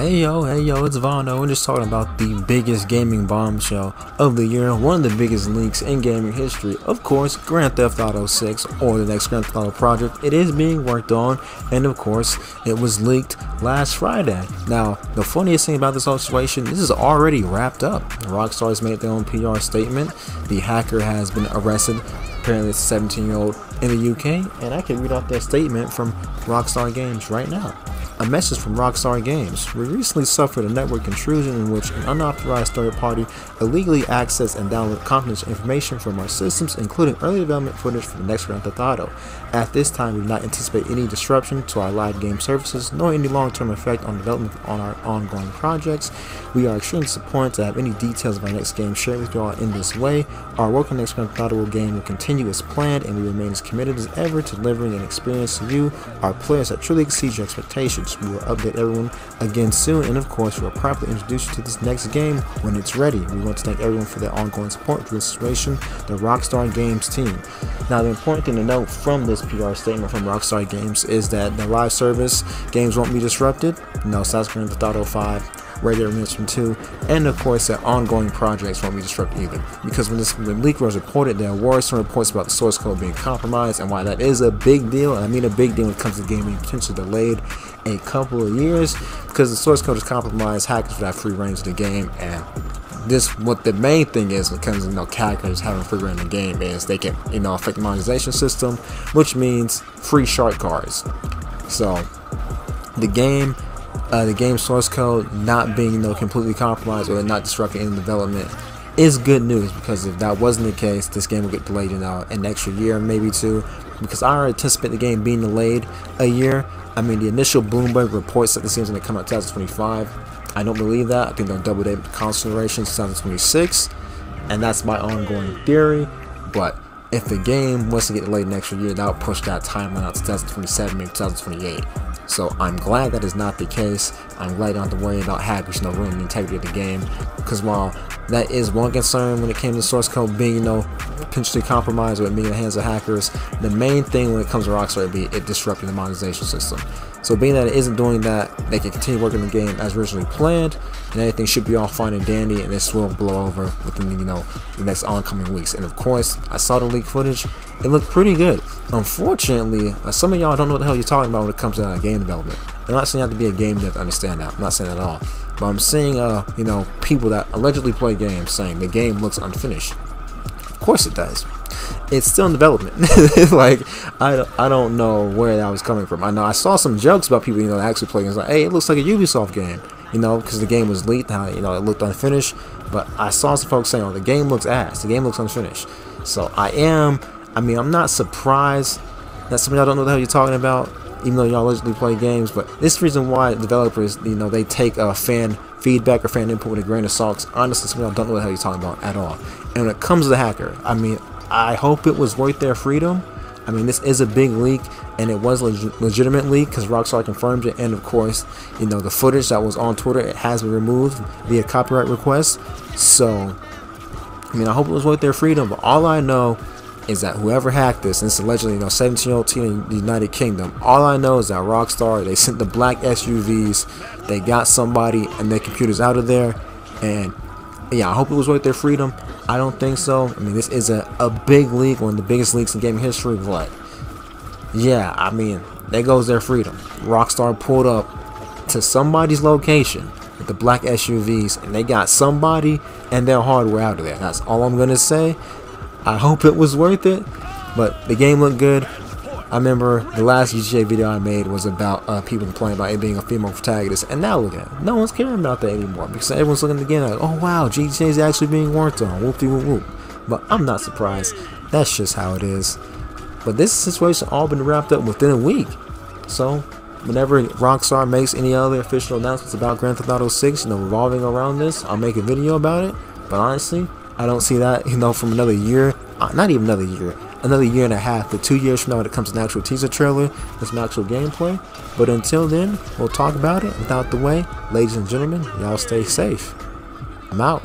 Hey yo, hey yo, it's Vaughndo. We're just talking about the biggest gaming bombshell of the year, one of the biggest leaks in gaming history. Of course, Grand Theft Auto 6 or the next Grand Theft Auto project. It is being worked on, and of course, it was leaked last Friday. Now, the funniest thing about this whole situation, this is already wrapped up. Rockstar has made their own PR statement. The hacker has been arrested. Apparently, it's a 17 year old in the UK, and I can read off their statement from Rockstar Games right now. A message from Rockstar Games. We recently suffered a network intrusion in which an unauthorized third party illegally accessed and downloaded confidential information from our systems, including early development footage for the next Grand Theft Auto. At this time, we do not anticipate any disruption to our live game services, nor any long-term effect on development on our ongoing projects. We are extremely disappointed to have any details of our next game shared with you all in this way. Our work on the next Grand Theft Auto game will continue as planned, and we remain as committed as ever to delivering an experience to you, our players that truly exceeds your expectations. We will update everyone again soon, and of course, we will properly introduce you to this next game when it's ready. We want to thank everyone for their ongoing support through this situation, the Rockstar Games team. Now, the important thing to note from this PR statement from Rockstar Games is that the live service games won't be disrupted. No, South Grand Theft Auto 5 Red Dead Redemption 2, and of course that ongoing projects won't be disrupted either. Because when this when leak was reported, there were some reports about the source code being compromised, and why that is a big deal, and I mean a big deal when it comes to being potentially delayed a couple of years, because the source code is compromised, hackers would have free range of the game, and this what the main thing is when it comes to you know characters having free reign in the game is they can you know affect the monetization system, which means free shark cards. So the game uh, the game source code not being you know completely compromised or not disrupting any development is good news because if that wasn't the case, this game would get delayed you know an extra year, maybe two. Because I anticipate the game being delayed a year. I mean, the initial Bloomberg reports that the game's going to come out 2025. I don't believe that. I think they'll double the console generation 2026, and that's my ongoing theory. But if the game was to get delayed an extra year, that would push that timeline out to 2027, maybe 2028. So I'm glad that is not the case. I'm glad I don't have to worry about hackers, you know, ruining the integrity of the game. Because while that is one concern when it came to source code being, you know, potentially compromised with being in the hands of hackers, the main thing when it comes to Rockstar would be it disrupting the monetization system. So being that it isn't doing that, they can continue working the game as originally planned, and everything should be all fine and dandy, and this will blow over within you know the next oncoming weeks. And of course, I saw the leak footage; it looked pretty good. Unfortunately, uh, some of y'all don't know what the hell you're talking about when it comes to uh, game development. I'm not saying you have to be a game dev to understand that. I'm not saying that at all. But I'm seeing, uh, you know, people that allegedly play games saying the game looks unfinished. Of course it does it's still in development. like I, I don't know where that was coming from. I know I saw some jokes about people you know actually playing. It's like, hey, it looks like a Ubisoft game, you know, because the game was leaked. How you know it looked unfinished. But I saw some folks saying, oh, the game looks ass. The game looks unfinished. So I am. I mean, I'm not surprised that some of y'all don't know the hell you're talking about, even though y'all allegedly play games. But this is the reason why developers, you know, they take a fan feedback or fan input with a grain of salt. Honestly, some y'all don't know what the hell you're talking about at all. And when it comes to the hacker, I mean, I hope it was worth their freedom. I mean, this is a big leak, and it was leg- legitimate leak because Rockstar confirmed it. And of course, you know the footage that was on Twitter it has been removed via copyright request. So, I mean, I hope it was worth their freedom. But all I know is that whoever hacked this, and it's allegedly you know 17-year-old teen in the United Kingdom. All I know is that Rockstar they sent the black SUVs, they got somebody and their computers out of there, and yeah, I hope it was worth their freedom. I don't think so. I mean, this is a, a big leak, one of the biggest leaks in gaming history, but yeah, I mean, there goes their freedom. Rockstar pulled up to somebody's location with the black SUVs, and they got somebody and their hardware out of there. That's all I'm gonna say. I hope it was worth it, but the game looked good. I remember the last GTA video I made was about uh, people complaining about it being a female protagonist, and now look at it. No one's caring about that anymore because everyone's looking again like, oh wow, GTA is actually being worked on. Whoop de whoop whoop. But I'm not surprised. That's just how it is. But this situation all been wrapped up within a week. So whenever Rockstar makes any other official announcements about Grand Theft Auto 6, you know, revolving around this, I'll make a video about it. But honestly, I don't see that, you know, from another year, uh, not even another year, another year and a half to two years from now when it comes to an actual teaser trailer and some actual gameplay. But until then, we'll talk about it without the way. Ladies and gentlemen, y'all stay safe. I'm out.